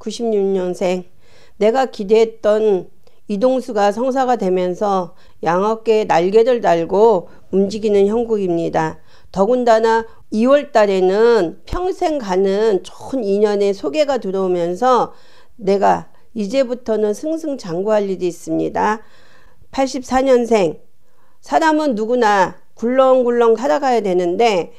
96년생 내가 기대했던 이동수가 성사가 되면서 양어깨에 날개를 달고 움직이는 형국입니다. 더군다나 2월 달에는 평생 가는 좋은 인연의 소개가 들어오면서 내가 이제부터는 승승장구할 일이 있습니다. 84년생 사람은 누구나 굴렁굴렁 살아가야 되는데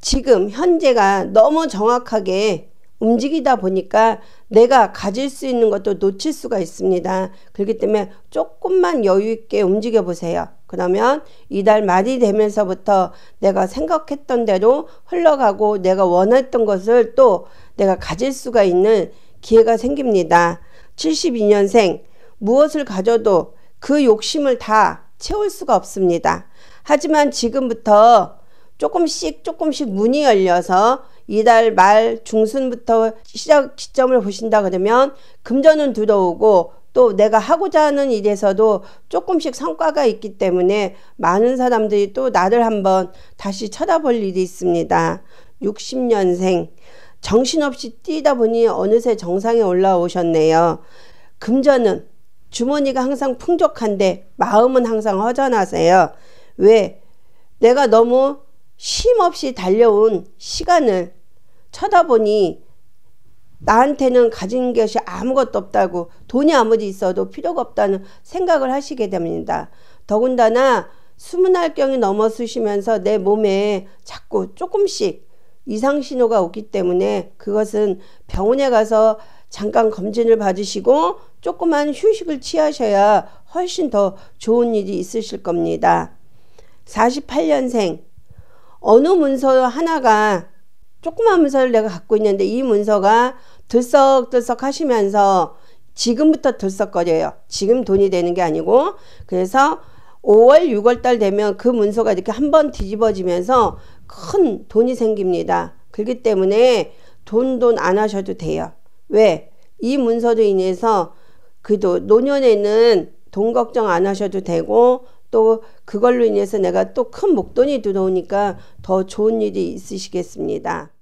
지금 현재가 너무 정확하게 움직이다 보니까 내가 가질 수 있는 것도 놓칠 수가 있습니다. 그렇기 때문에 조금만 여유 있게 움직여 보세요. 그러면 이달 말이 되면서부터 내가 생각했던 대로 흘러가고 내가 원했던 것을 또 내가 가질 수가 있는 기회가 생깁니다. 72년생 무엇을 가져도 그 욕심을 다 채울 수가 없습니다. 하지만 지금부터 조금씩 조금씩 문이 열려서 이달 말 중순부터 시작 시점을 보신다 그러면 금전은 들어오고 또 내가 하고자 하는 일에서도 조금씩 성과가 있기 때문에 많은 사람들이 또 나를 한번 다시 쳐다볼 일이 있습니다. 60년생 정신없이 뛰다 보니 어느새 정상에 올라오셨네요. 금전은 주머니가 항상 풍족한데 마음은 항상 허전하세요. 왜? 내가 너무 쉼없이 달려온 시간을 쳐다보니 나한테는 가진 것이 아무것도 없다고 돈이 아무리 있어도 필요가 없다는 생각을 하시게 됩니다. 더군다나 수문할경이 넘어서시면서 내 몸에 자꾸 조금씩 이상 신호가 오기 때문에 그것은 병원에 가서 잠깐 검진을 받으시고 조그만 휴식을 취하셔야 훨씬 더 좋은 일이 있으실 겁니다. 48년생 어느 문서 하나가 조그만 문서를 내가 갖고 있는데 이 문서가 들썩들썩 하시면서 지금부터 들썩거려요. 지금 돈이 되는 게 아니고 그래서 5월 6월 달 되면 그 문서가 이렇게 한번 뒤집어지면서 큰 돈이 생깁니다. 그렇기 때문에 돈 돈 안 하셔도 돼요. 왜? 이 문서로 인해서 그도 노년에는 돈 걱정 안 하셔도 되고 또 그걸로 인해서 내가 또 큰 목돈이 들어오니까 더 좋은 일이 있으시겠습니다.